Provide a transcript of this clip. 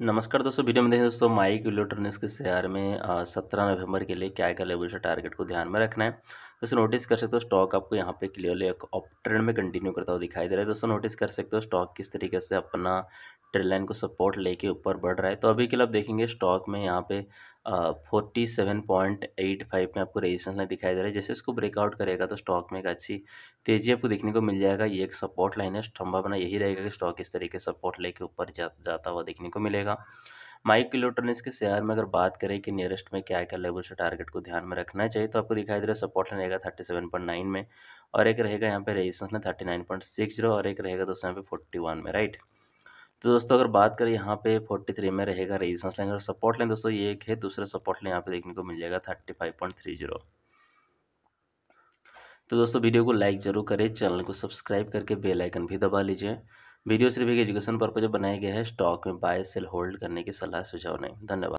नमस्कार दोस्तों, वीडियो में देखें दोस्तों, माइक इलेक्ट्रॉनिक्स के शेयर में सत्रह नवंबर के लिए क्या क्या लेवल से टारगेट को ध्यान में रखना है। दोस्तों, नोटिस कर सकते हो, स्टॉक आपको यहाँ पे क्लियरली एक अप ट्रेंड में कंटिन्यू करता हुआ दिखाई दे रहा है। दोस्तों, नोटिस कर सकते हो, स्टॉक किस तरीके से अपना ट्रेड लाइन को सपोर्ट लेके ऊपर बढ़ रहा है। तो अभी के लिए आप देखेंगे स्टॉक में यहाँ पे forty seven point eight five में आपको रेजिस्टेंस लाइन दिखाई दे रहा है। जैसे इसको ब्रेकआउट करेगा तो स्टॉक में एक अच्छी तेज़ी आपको देखने को मिल जाएगा। ये एक सपोर्ट लाइन है संभावना यही रहेगा कि स्टॉक इस तरीके से सपोर्ट लेके ऊपर जा, जाता हुआ देखने को मिलेगा। माइक इलेक्ट्रॉनिक्स के शेयर में अगर बात करें कि नियरेस्ट में क्या क्या लेवल से टारगेट को ध्यान में रखना चाहिए तो आपको दिखाई दे रहा है सपोर्ट लाइन रहेगा थर्टी सेवन पॉइंट नाइन में और एक रहेगा यहाँ पे रेजिस्टेंस में thirty nine point six zero और एक रहेगा दोस्तों यहाँ पे फोर्टी वन में राइट तो दोस्तों, अगर बात करें यहाँ पे फोर्टी थ्री में रहेगा रेजिस्टेंस लाइन और सपोर्ट लाइन दोस्तों ये एक है, दूसरा सपोर्ट लाइन यहाँ पे देखने को मिल जाएगा thirty five point three zero तो दोस्तों, वीडियो को लाइक ज़रूर करें, चैनल को सब्सक्राइब करके बेल आइकन भी दबा लीजिए। वीडियो सिर्फ़ एक एजुकेशन पर्पज बनाया गया है स्टॉक में बाय सेल होल्ड करने की सलाह सुझाव नहीं। धन्यवाद।